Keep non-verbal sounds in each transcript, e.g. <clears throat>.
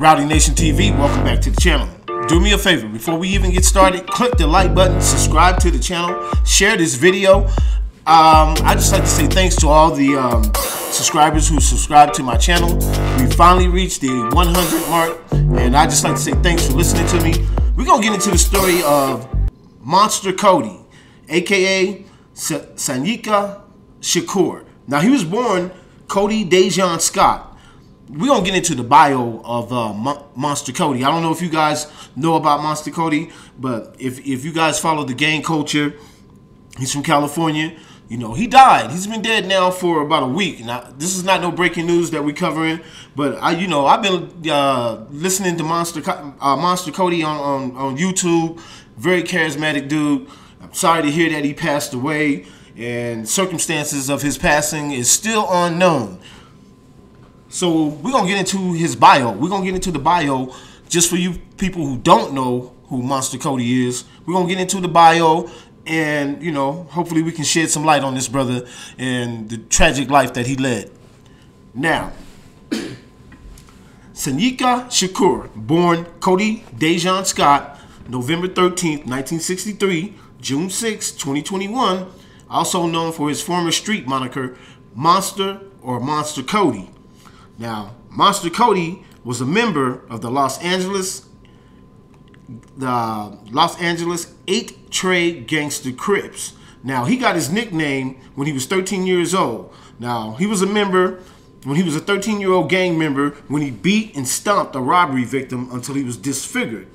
Rowdy Nation TV, welcome back to the channel. Do me a favor, before we even get started, click the like button, subscribe to the channel, share this video. Um, I just like to say thanks to all the um, subscribers who subscribe to my channel. We finally reached the 100 mark, and I just like to say thanks for listening to me. We're gonna get into the story of Monster Kody, aka Sanyika Shakur. Now he was born Kody Dejon Scott we're gonna get into the bio of uh, Monster Kody. I don't know if you guys know about Monster Kody, but if if you guys follow the gang culture, he's from California. You know, he died. He's been dead now for about a week. Now, this is not no breaking news that we're covering, but I, you know, I've been uh, listening to Monster uh, Monster Kody on, on on YouTube. Very charismatic dude. I'm sorry to hear that he passed away, and circumstances of his passing is still unknown. So we're gonna get into his bio. We're gonna get into the bio just for you people who don't know who Monster Kody is. We're gonna get into the bio and you know, hopefully we can shed some light on this brother and the tragic life that he led. Now, <clears throat> Sanyika Shakur, born Kody Dejon Scott, November 13th, 1963, June 6, 2021, also known for his former street moniker, Monster or Monster Kody. Now, Monster Kody was a member of the Los Angeles the Los Angeles 8 Trey Gangster Crips. Now, he got his nickname when he was 13 years old. Now, he was a member when he was a 13 year old gang member when he beat and stomped a robbery victim until he was disfigured.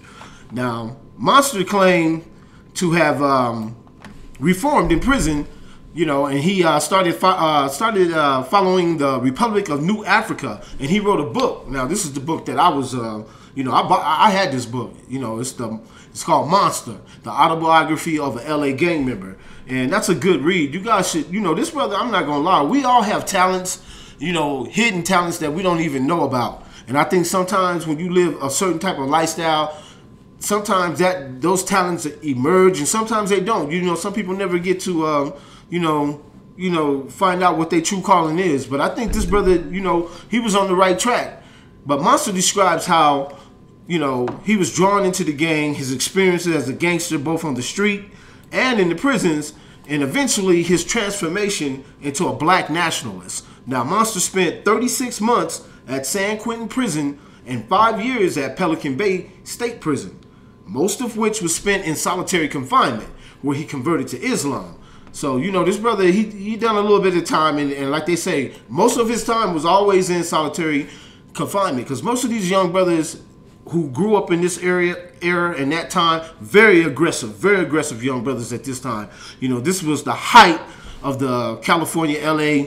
Now, Monster claimed to have um, reformed in prison you know, and he uh, started uh, started uh, following the Republic of New Africa, and he wrote a book. Now, this is the book that I was, uh, you know, I bought, I had this book. You know, it's the it's called Monster, the autobiography of an LA gang member, and that's a good read. You guys should, you know, this brother. I'm not gonna lie, we all have talents, you know, hidden talents that we don't even know about. And I think sometimes when you live a certain type of lifestyle, sometimes that those talents emerge, and sometimes they don't. You know, some people never get to. Um, you know, you know, find out what their true calling is. But I think this brother, you know, he was on the right track. But Monster describes how, you know, he was drawn into the gang, his experiences as a gangster, both on the street and in the prisons, and eventually his transformation into a black nationalist. Now, Monster spent 36 months at San Quentin Prison and five years at Pelican Bay State Prison, most of which was spent in solitary confinement, where he converted to Islam. So you know, this brother he he done a little bit of time, and, and like they say, most of his time was always in solitary confinement. Because most of these young brothers who grew up in this area era and that time very aggressive very aggressive young brothers at this time. You know this was the height of the california la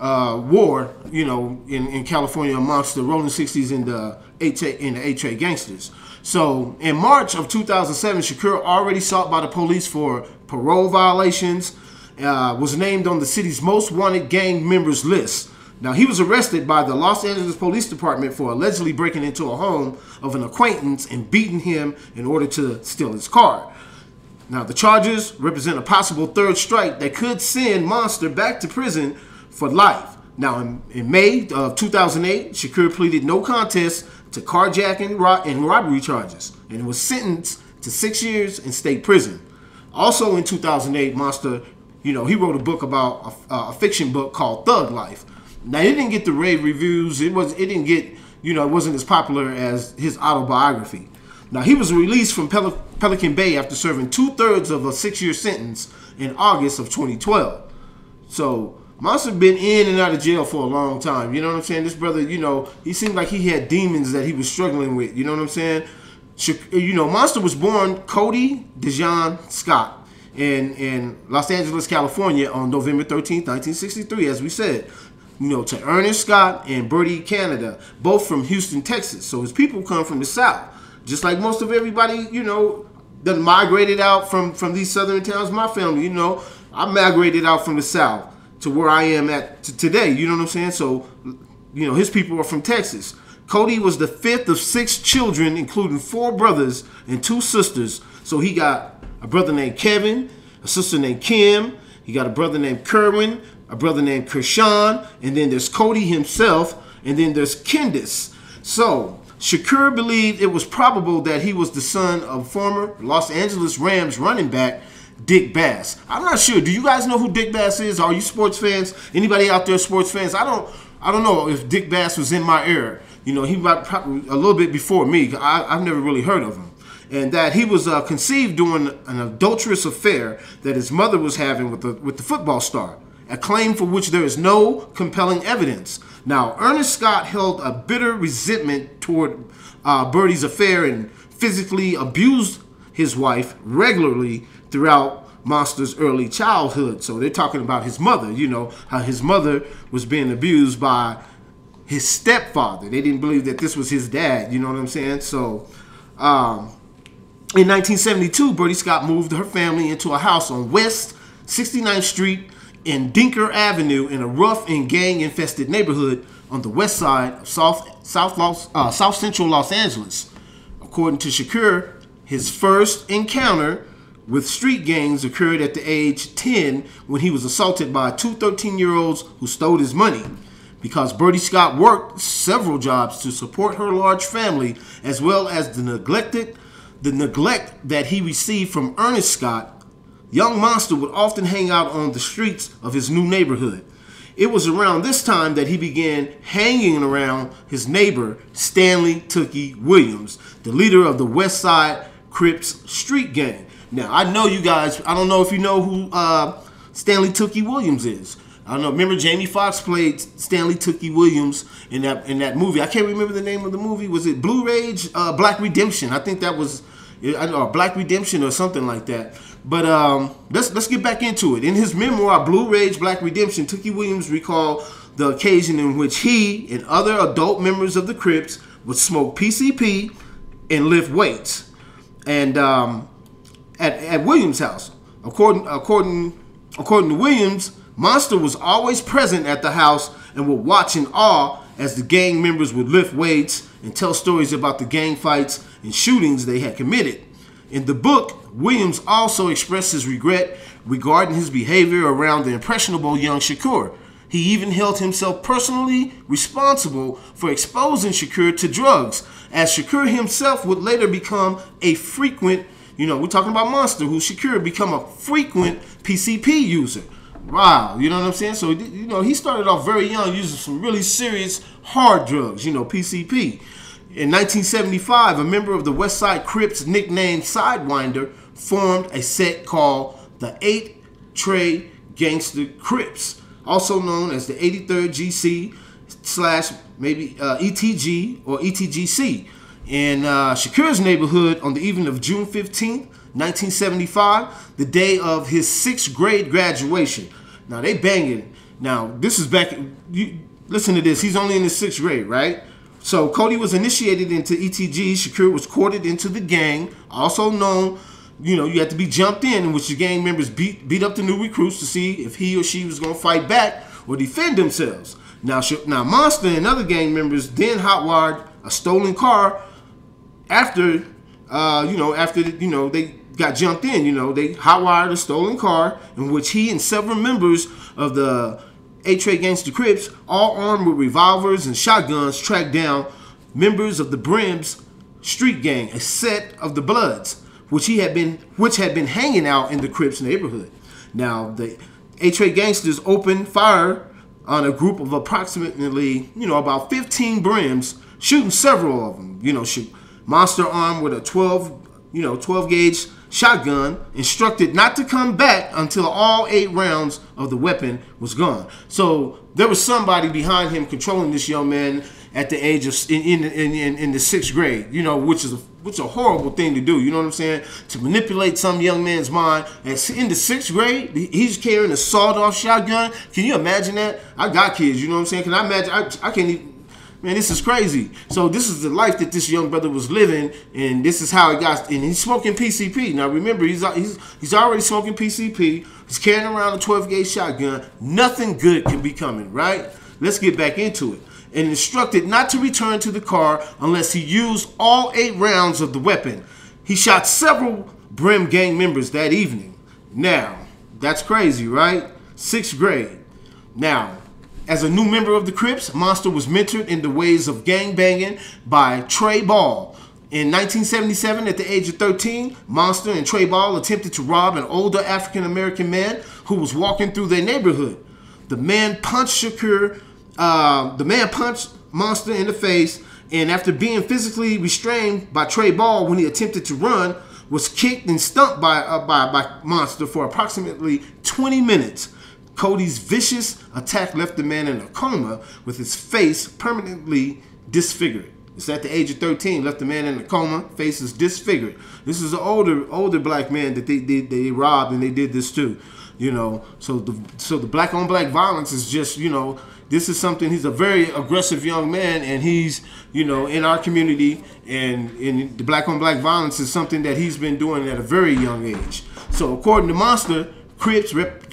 uh, war you know in, in california amongst the rolling 60s and the eight in the eight gangsters. So in march of 2007 shakur already sought by the police for parole violations uh, was named on the city's most wanted gang members list. Now, he was arrested by the Los Angeles Police Department for allegedly breaking into a home of an acquaintance and beating him in order to steal his car. Now, the charges represent a possible third strike that could send Monster back to prison for life. Now, in, in May of 2008, Shakur pleaded no contest to carjacking and robbery charges and was sentenced to six years in state prison. Also in 2008, Monster you know, he wrote a book about a, a fiction book called Thug Life. Now, it didn't get the rave reviews. It was it didn't get you know it wasn't as popular as his autobiography. Now, he was released from Pel Pelican Bay after serving two thirds of a six year sentence in August of 2012. So. Monster been in and out of jail for a long time. You know what I'm saying? This brother, you know, he seemed like he had demons that he was struggling with. You know what I'm saying? You know, Monster was born Kody Dejon Scott in, in Los Angeles, California on November 13, 1963, as we said. You know, to Ernest Scott and Birdie Canada, both from Houston, Texas. So his people come from the South. Just like most of everybody, you know, that migrated out from, from these southern towns. My family, you know, I migrated out from the South to where I am at today. You know what I'm saying? So, you know, his people are from Texas. Kody was the fifth of six children, including four brothers and two sisters. So he got a brother named Kevin, a sister named Kim. He got a brother named Kerwin, a brother named Kershawn, and then there's Kody himself, and then there's Kendis. So Shakur believed it was probable that he was the son of former Los Angeles Rams running back Dick Bass. I'm not sure. Do you guys know who Dick Bass is? Are you sports fans? Anybody out there sports fans? I don't. I don't know if Dick Bass was in my era. You know, he was probably a little bit before me. I, have never really heard of him. And that he was uh, conceived during an adulterous affair that his mother was having with the with the football star. A claim for which there is no compelling evidence. Now, Ernest Scott held a bitter resentment toward uh, Birdie's affair and physically abused his wife regularly throughout Monster's early childhood. So they're talking about his mother, you know, how his mother was being abused by his stepfather. They didn't believe that this was his dad, you know what I'm saying? So um, in 1972, Birdie Scott moved her family into a house on West 69th Street and Denker Avenue in a rough and gang infested neighborhood on the west side of South, South, Los, uh, South Central Los Angeles. According to Shakur, his first encounter with street gangs occurred at the age 10 when he was assaulted by two 13 year olds who stole his money. Because Birdie Scott worked several jobs to support her large family, as well as the neglected the neglect that he received from Ernest Scott, Young Monster would often hang out on the streets of his new neighborhood. It was around this time that he began hanging around his neighbor, Stanley Tookie Williams, the leader of the West Side Crips street gang. Now, I know you guys, I don't know if you know who uh, Stanley Tookie Williams is. I don't know. Remember, Jamie Foxx played Stanley Tookie Williams in that in that movie. I can't remember the name of the movie. Was it Blue Rage, uh, Black Redemption? I think that was, know, Black Redemption or something like that. But um, let's let's get back into it. In his memoir, Blue Rage, Black Redemption, Tookie Williams recalled the occasion in which he and other adult members of the Crips would smoke PCP and lift weights, and um, at at Williams' house. According according according to Williams, Monster was always present at the house and would watch in awe as the gang members would lift weights and tell stories about the gang fights and shootings they had committed. In the book, Williams also expressed his regret regarding his behavior around the impressionable young Shakur. He even held himself personally responsible for exposing Shakur to drugs, as Shakur himself would later become a frequent, you know, we're talking about Monster, who Shakur become a frequent PCP user. Wow, you know what I'm saying? So, you know, he started off very young using some really serious hard drugs, you know, PCP. In 1975, a member of the West Side Crips, nicknamed Sidewinder, formed a set called the 8 Tray Gangster Crips, also known as the 83rd GC slash maybe uh, ETG or ETGC. In uh, Shakur's neighborhood on the evening of June 15th, 1975, the day of his sixth grade graduation. Now they banging. Now this is back. You, listen to this. He's only in the sixth grade, right? So Kody was initiated into ETG. Shakur was courted into the gang, also known you know, you had to be jumped in, in which the gang members beat beat up the new recruits to see if he or she was going to fight back or defend themselves. Now, now Monster and other gang members then hotwired a stolen car after, uh, you know, after you know they got jumped in. You know, they hotwired a stolen car in which he and several members of the 8-Tray Gangster Crips, all armed with revolvers and shotguns, tracked down members of the Brims street gang, a set of the Bloods which he had been which had been hanging out in the Crips neighborhood. Now the 8-Tray gangsters opened fire on a group of approximately, you know, about 15 brims, shooting several of them. You know, shoot. Monster armed with a 12, you know, 12 gauge shotgun, instructed not to come back until all eight rounds of the weapon was gone. So there was somebody behind him controlling this young man at the age of in in, in, in the sixth grade. You know, which is a which is a horrible thing to do. You know what I'm saying? To manipulate some young man's mind. And in the sixth grade, he's carrying a sawed-off shotgun. Can you imagine that? I got kids. You know what I'm saying? Can I imagine? I, I can't even. Man, this is crazy. So this is the life that this young brother was living, and this is how it got. And he's smoking PCP. Now remember, he's he's he's already smoking PCP. He's carrying around a 12 gauge shotgun. Nothing good can be coming, right? Let's get back into it and instructed not to return to the car unless he used all eight rounds of the weapon. He shot several Brim gang members that evening. Now, that's crazy, right? Sixth grade. Now, as a new member of the Crips, Monster was mentored in the ways of gang banging by Trey Ball. In 1977, at the age of 13, Monster and Trey Ball attempted to rob an older African American man who was walking through their neighborhood. The man punched Shakur. Uh, the man punched Monster in the face, and after being physically restrained by Trey Ball when he attempted to run, was kicked and stumped by uh, by by Monster for approximately 20 minutes. Kody's vicious attack left the man in a coma with his face permanently disfigured. It's at the age of 13, left the man in a coma, face is disfigured. This is an older older black man that they, they, they robbed and they did this too. You know, so the so the black on black violence is just, you know, this is something he's a very aggressive young man and he's you know in our community and in the black on black violence is something that he's been doing at a very young age so according to monster crips rep,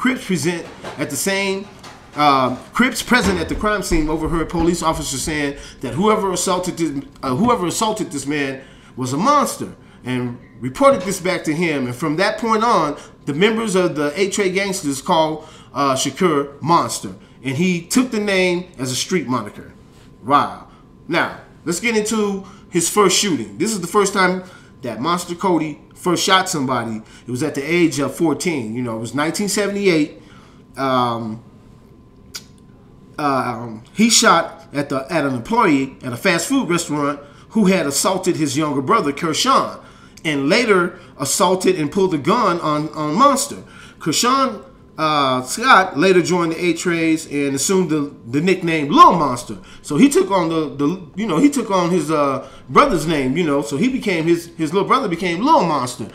Crips present at the same uh, Crips present at the crime scene overheard police officers saying that whoever assaulted this, uh, whoever assaulted this man was a monster and reported this back to him. And from that point on, the members of the 8 Trey gangsters called uh, Shakur Monster, and he took the name as a street moniker. Wow. Now let's get into his first shooting. This is the first time that Monster Kody first shot somebody, it was at the age of 14. You know, it was 1978. Um, um, he shot at the at an employee at a fast food restaurant who had assaulted his younger brother Kershawn, and later assaulted and pulled a gun on on Monster. Kershawn uh, Scott later joined the 8 Trays and assumed the, the nickname Little Monster. So he took on the, the you know he took on his uh, brother's name, you know. So he became his his little brother became Little Monster.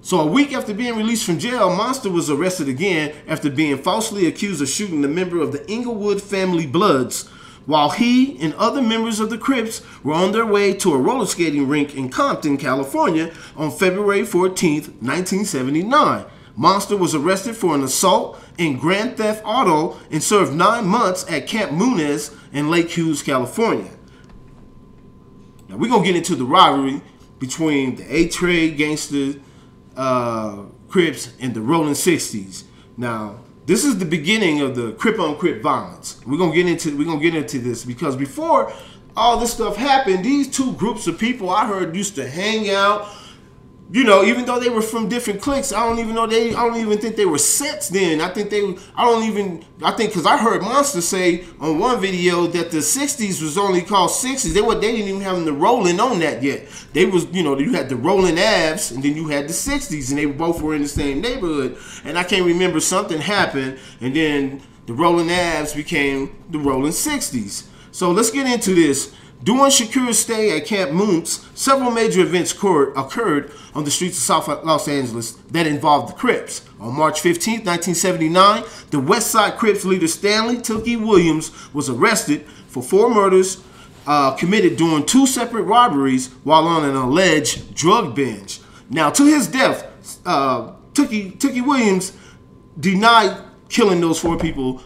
So a week after being released from jail, Monster was arrested again after being falsely accused of shooting a member of the Inglewood family Bloods while he and other members of the Crips were on their way to a roller skating rink in Compton, California on February 14, 1979. Monster was arrested for an assault and grand theft auto and served nine months at Camp Munz in Lake Hughes, California. Now we're gonna get into the rivalry between the 8 Trey gangster uh, Crips and the Rolling 60s. Now, this is the beginning of the Crip on Crip violence. We're gonna get into we're gonna get into this because before all this stuff happened, these two groups of people I heard used to hang out you know, even though they were from different cliques, I don't even know they. I don't even think they were sets then. I think they. I don't even. I think because I heard Monster say on one video that the '60s was only called '60s. They were. They didn't even have the rolling on that yet. They was. You know, you had the rolling abs, and then you had the '60s, and they both were in the same neighborhood. And I can't remember something happened, and then the rolling abs became the rolling '60s. So let's get into this. During Shakur's stay at Camp Munz, several major events occurred on the streets of South Los Angeles that involved the Crips. On March 15, 1979, the West Side Crips leader Stanley Tookie Williams was arrested for four murders uh, committed during two separate robberies while on an alleged drug binge. Now, to his death, uh, Tookie, Tookie Williams denied killing those four people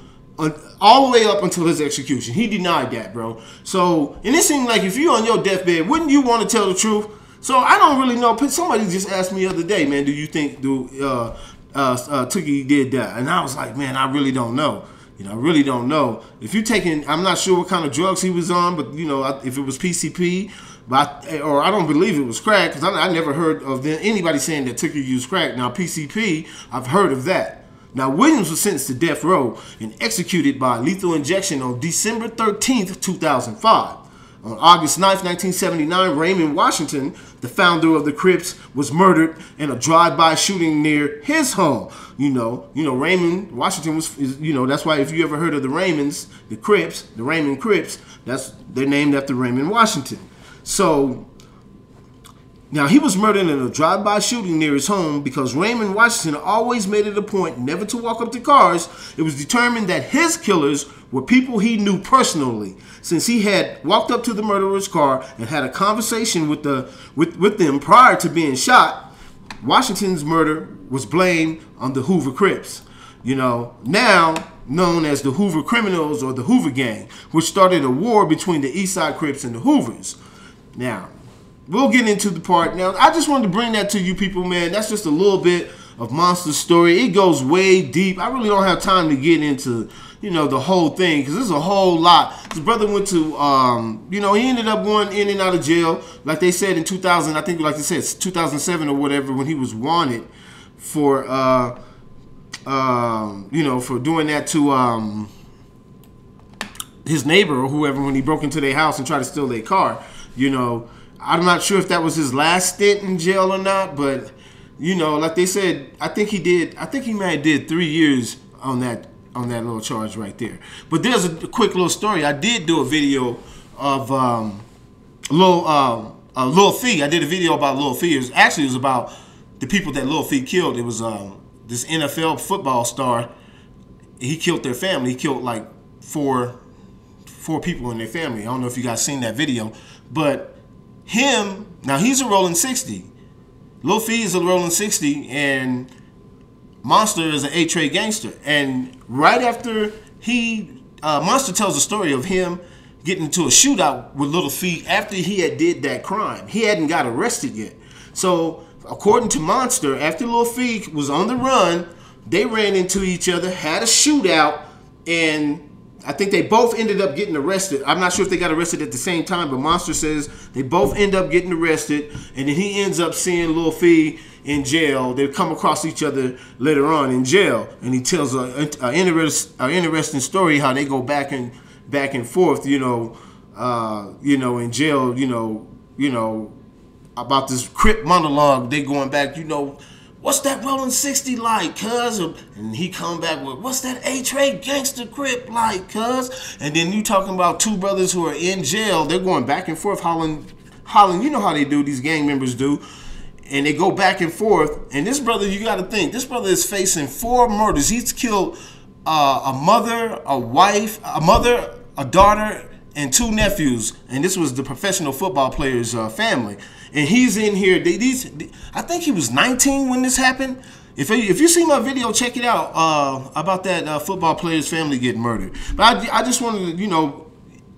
all the way up until his execution. He denied that, bro. So, and it seemed like if you're on your deathbed, wouldn't you want to tell the truth? So I don't really know. Somebody just asked me the other day, man, do you think do uh, uh, uh, Tookie did that? And I was like, man, I really don't know. You know, I really don't know. If you're taking, I'm not sure what kind of drugs he was on, but you know, if it was PCP, but I, or I don't believe it was crack because I, I, never heard of anybody saying that Tookie used crack. Now PCP, I've heard of that. Now, Williams was sentenced to death row and executed by lethal injection on December 13th, 2005. On August 9th, 1979, Raymond Washington, the founder of the Crips, was murdered in a drive-by shooting near his home. You know, you know, Raymond Washington was, you know, that's why if you ever heard of the Raymonds, the Crips, the Raymond Crips, that's they're named after Raymond Washington. So now, he was murdered in a drive-by shooting near his home because Raymond Washington always made it a point never to walk up to cars. It was determined that his killers were people he knew personally, since he had walked up to the murderer's car and had a conversation with, the, with, with them prior to being shot. Washington's murder was blamed on the Hoover Crips. You know, now known as the Hoover Criminals or the Hoover Gang, which started a war between the East Side Crips and the Hoovers. Now, we'll get into the part now. I just wanted to bring that to you people, man. That's just a little bit of Monster's story. It goes way deep. I really don't have time to get into you know, the whole thing because there's a whole lot. His brother went to, um, you know, he ended up going in and out of jail, like they said in 2000. I think, like they said, 2007 or whatever, when he was wanted for, uh, um, you know, for doing that to um, his neighbor or whoever when he broke into their house and tried to steal their car. You know, I'm not sure if that was his last stint in jail or not, but you know, like they said, I think he did. I think he might have did three years on that on that little charge right there. But there's a quick little story. I did do a video of um, Lil um, uh, Lil Fee. I did a video about Lil Fee. It was actually it was about the people that Lil Fee killed. It was um, this NFL football star. He killed their family. He killed like four four people in their family. I don't know if you guys seen that video, but him now he's a rolling sixty. Lil Fee is a rolling sixty, and Monster is an 8 Trey gangster. And right after he uh, Monster tells a story of him getting into a shootout with Little Fee after he had did that crime. He hadn't got arrested yet. So according to Monster, after Lil Fee was on the run, they ran into each other, had a shootout, and I think they both ended up getting arrested. I'm not sure if they got arrested at the same time, but Monster says they both end up getting arrested, and then he ends up seeing Lil Fee in jail. They come across each other later on in jail, and he tells a, a, interest, a interesting story how they go back and back and forth. You know, uh, you know, in jail. You know, you know about this Crip monologue. They going back. You know what's that rolling 60 like, cuz? And he come back with, what's that 8-Trey gangster crip like, cuz? And then you talking about two brothers who are in jail. They're going back and forth hollering, hollering. You know how they do, these gang members do. And they go back and forth. And this brother, you got to think, this brother is facing four murders. He's killed uh, a mother, a wife, a mother, a daughter, and two nephews. And this was the professional football player's uh, family and he's in here. These, I think he was 19 when this happened. If if you see my video, check it out uh, about that uh, football player's family getting murdered. But I, I just wanted to, you know,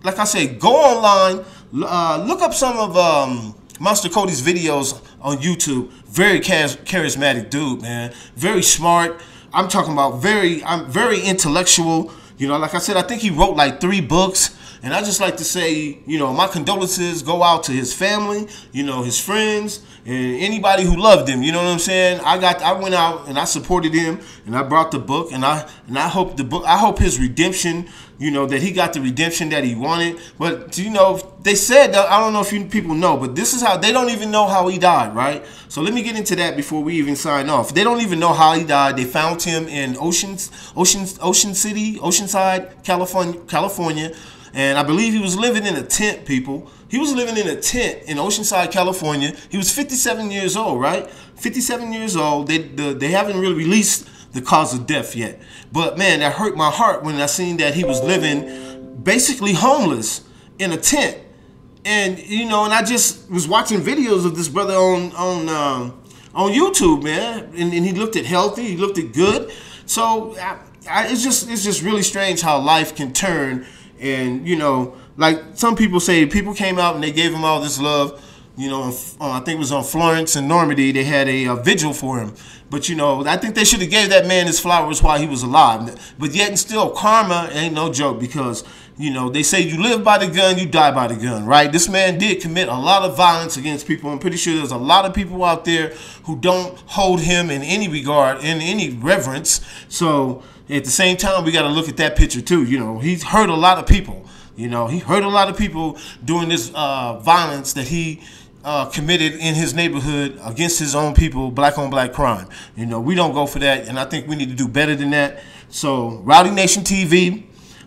like I said, go online, uh, look up some of um, Monster Kody's videos on YouTube. Very charismatic dude, man. Very smart. I'm talking about very, I'm very intellectual. You know, like I said, I think he wrote like three books. And I just like to say, you know, my condolences go out to his family, you know, his friends, and anybody who loved him. You know what I'm saying? I got, I went out and I supported him, and I brought the book, and I and I hope the book, I hope his redemption, you know, that he got the redemption that he wanted. But you know, they said, I don't know if you people know, but this is how they don't even know how he died, right? So let me get into that before we even sign off. They don't even know how he died. They found him in Oceans, Oceans, Ocean City, Oceanside, California, California. And I believe he was living in a tent, people. He was living in a tent in Oceanside, California. He was 57 years old, right? 57 years old. They, the, they haven't really released the cause of death yet. But man, that hurt my heart when I seen that he was living basically homeless in a tent. And you know, and I just was watching videos of this brother on on um, on YouTube, man, and, and, he looked at healthy, he looked at good. So I, I, it's just it's just really strange how life can turn and you know, like some people say, people came out and they gave him all this love. You know, uh, I think it was on Florence and Normandy. They had a, a vigil for him. But you know, I think they should have gave that man his flowers while he was alive. But yet and still, karma ain't no joke because you know they say you live by the gun, you die by the gun, right? This man did commit a lot of violence against people. I'm pretty sure there's a lot of people out there who don't hold him in any regard, in any reverence. So at the same time, we got to look at that picture too. You know, he's hurt a lot of people. You know, he hurt a lot of people doing this uh, violence that he uh, committed in his neighborhood against his own people, black on black crime. You know, we don't go for that, and I think we need to do better than that. So, Rowdy Nation TV,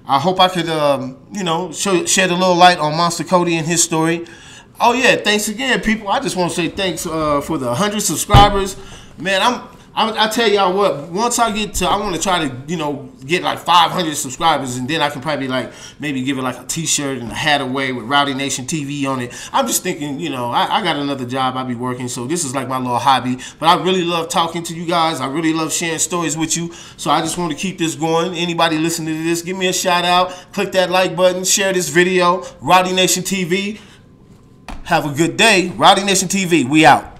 I hope I could, um, you know, shed a little light on Monster Kody and his story. Oh yeah, thanks again, people. I just want to say thanks uh, for the 100 subscribers. Man, I'm I, I tell y'all what, once I get to, I want to try to, you know, get like 500 subscribers, and then I can probably like maybe give it like a T-shirt and a hat away with Rowdy Nation TV on it. I'm just thinking, you know, I, I got another job I be working, so this is like my little hobby. But I really love talking to you guys. I really love sharing stories with you. So I just want to keep this going. Anybody listening to this, give me a shout out. Click that like button. Share this video. Rowdy Nation TV. Have a good day. Rowdy Nation TV. We out.